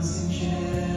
concentrate.